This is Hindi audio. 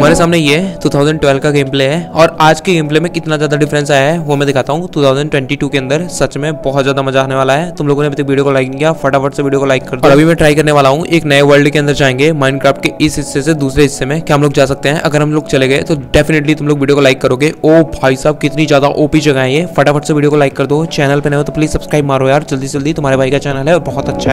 तुम्हारे सामने ये 2012 का गेम प्ले है और आज के गेम प्ले में कितना ज़्यादा डिफरेंस आया है, वो मैं दिखाता हूँ। 2022 के अंदर सच में बहुत ज़्यादा मज़ा आने वाला है। तुम लोगों ने अभी तक वीडियो को लाइक नहीं किया, फटाफट से वीडियो को लाइक कर दो। और अभी मैं ट्राई करने वाला हूँ, एक नए वर्ल्ड के अंदर जाएँगे माइनक्राफ्ट के इस हिस्से से दूसरे हिस्से में क्या हम लोग जा सकते हैं। अगर हम लोग चले गए तो डेफिनेटली तुम लोग वीडियो को लाइक करोगे। ओ भाई साहब, कितनी ज़्यादा ओपी जगह है ये। फटाफट से वीडियो को लाइक कर दो। चैनल पर नहीं हो तो प्लीज़ सब्सक्राइब मारो यार। जल्दी जल्दी तुम्हारे भाई का चैनल है और बहुत अच्छा है।